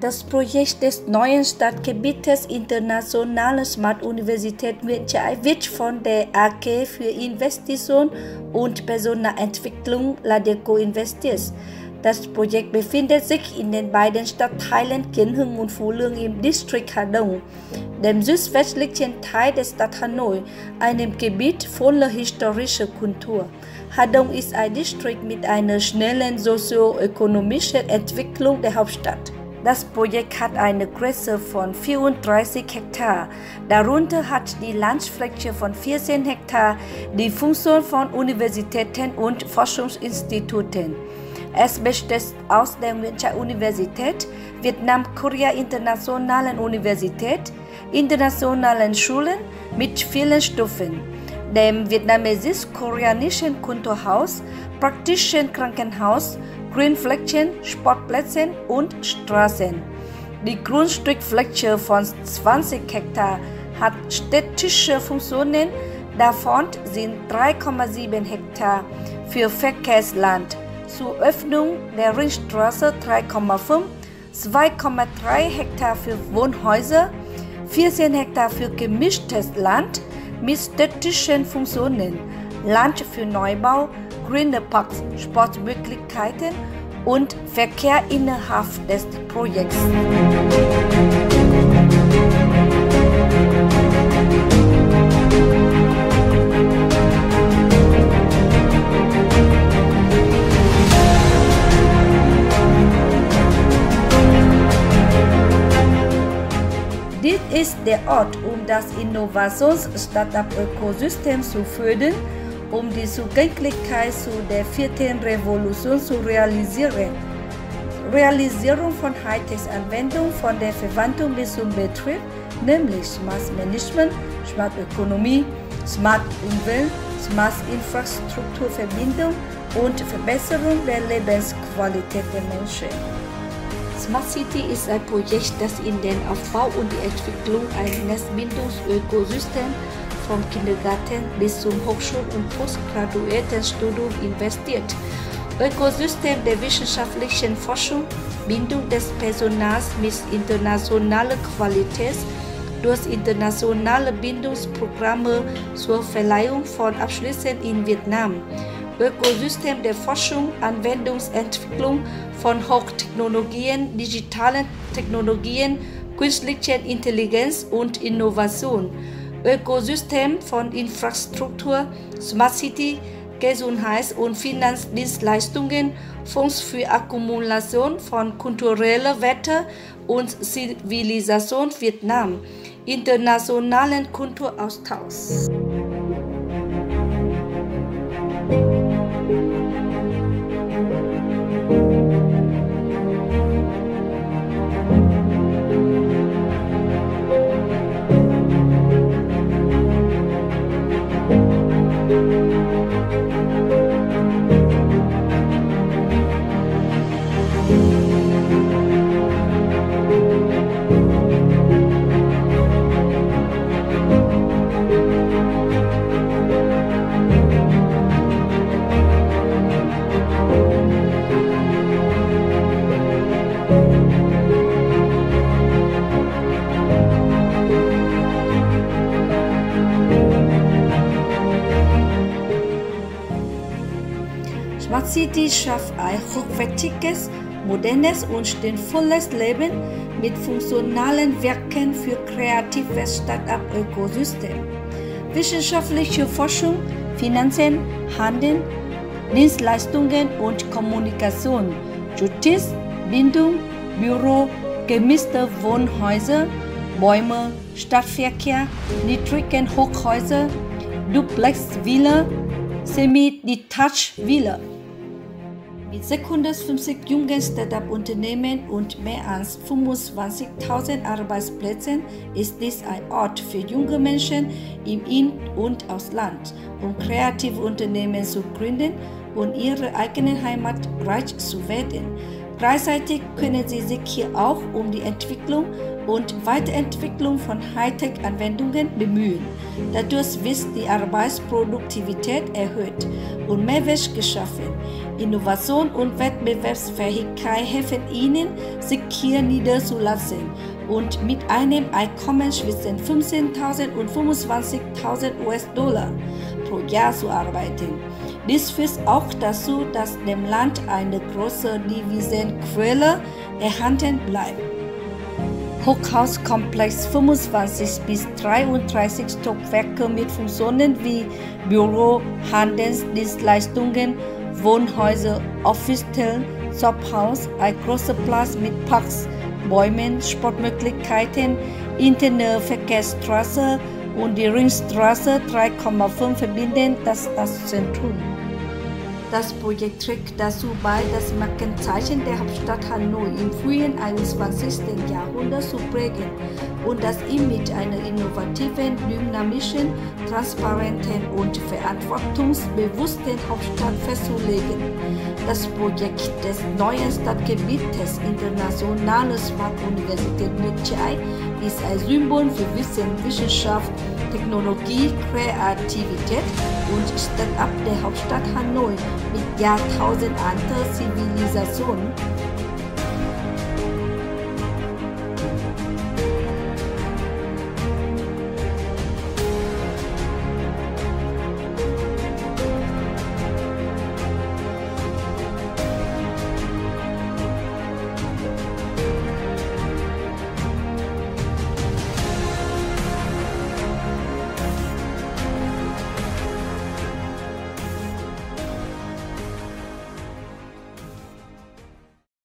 Das Projekt des neuen Stadtgebietes Internationale Smart Universität München wird von der AG für Investition und Personalentwicklung Ladeco investiert. Das Projekt befindet sich in den beiden Stadtteilen Kienhung und Fulung im Distrikt Hadong, dem südwestlichen Teil der Stadt Hanoi, einem Gebiet voller historischer Kultur. Hadong ist ein Distrikt mit einer schnellen sozioökonomischen Entwicklung der Hauptstadt. Das Projekt hat eine Größe von 34 Hektar. Darunter hat die Landfläche von 14 Hektar die Funktion von Universitäten und Forschungsinstituten. Es besteht aus der Universität, Vietnam-Korea Internationalen Universität, internationalen Schulen mit vielen Stufen, dem vietnamesisch-koreanischen Kulturhaus, praktischen Krankenhaus, Grünflächen, Sportplätzen und Straßen. Die Grundstückfläche von 20 Hektar hat städtische Funktionen, davon sind 3,7 Hektar für Verkehrsland. Zur Öffnung der Ringstraße 3,5, 2,3 Hektar für Wohnhäuser, 14 Hektar für gemischtes Land mit städtischen Funktionen, Land für Neubau, grüne Parks, Sportmöglichkeiten und Verkehr innerhalb des Projekts. Dies ist der Ort, um das Innovations-Startup-Ökosystem zu fördern, um die Zugänglichkeit zu der vierten Revolution zu realisieren. Realisierung von Hightech-Anwendungen von der Verwaltung bis zum Betrieb, nämlich Smart Management, Smart Ökonomie, Smart Umwelt, Smart Infrastrukturverbindung und Verbesserung der Lebensqualität der Menschen. Smart City ist ein Projekt, das in den Aufbau und die Entwicklung eines Bildungsökosystems vom Kindergarten bis zum Hochschul- und Postgraduiertenstudium investiert. Ökosystem der wissenschaftlichen Forschung, Bindung des Personals mit internationaler Qualität durch internationale Bildungsprogramme zur Verleihung von Abschlüssen in Vietnam. Ökosystem der Forschung, Anwendungsentwicklung von Hochtechnologien, digitalen Technologien, künstlicher Intelligenz und Innovation. Ökosystem von Infrastruktur, Smart City, Gesundheits- und Finanzdienstleistungen, Fonds für Akkumulation von kultureller Werte und Zivilisation Vietnam, internationalen Kulturaustausch. City schafft ein hochwertiges, modernes und sinnvolles Leben mit funktionalen Werken für kreatives Start-up-Ökosystem. Wissenschaftliche Forschung, Finanzen, Handel, Dienstleistungen und Kommunikation, Justiz, Bindung, Büro, gemischte Wohnhäuser, Bäume, Stadtverkehr, niedrigen Hochhäuser, Duplex-Villa, Semi-Detached Villa. Mit 650 jungen Start-up-Unternehmen und mehr als 25.000 Arbeitsplätzen ist dies ein Ort für junge Menschen im In- und Ausland, um kreative Unternehmen zu gründen und ihre eigene Heimat reich zu werden. Gleichzeitig können sie sich hier auch um die Entwicklung und Weiterentwicklung von Hightech-Anwendungen bemühen. Dadurch wird die Arbeitsproduktivität erhöht und Mehrwert geschaffen. Innovation und Wettbewerbsfähigkeit helfen ihnen, sich hier niederzulassen und mit einem Einkommen zwischen 15.000 und 25.000 US-Dollar pro Jahr zu arbeiten. Dies führt auch dazu, dass dem Land eine große Devisenquelle erhalten bleibt. Hochhauskomplex 25 bis 33 Stockwerke mit Funktionen wie Büro, Handelsdienstleistungen, Wohnhäuser, Office-Stellen, Shophaus, ein großer Platz mit Parks, Bäumen, Sportmöglichkeiten, interne Verkehrsstraße und die Ringstraße 3,5 verbinden das Zentrum. Das Projekt trägt dazu bei, das Markenzeichen der Hauptstadt Hanoi im frühen 21. Jahrhundert zu prägen und das Image einer innovativen, dynamischen, transparenten und verantwortungsbewussten Hauptstadt festzulegen. Das Projekt des neuen Stadtgebietes Internationale Smart Universität Mitchai ist ein Symbol für Wissen, Wissenschaft, Technologie, Kreativität und Start-up der Hauptstadt Hanoi mit Jahrtausend anderer Zivilisationen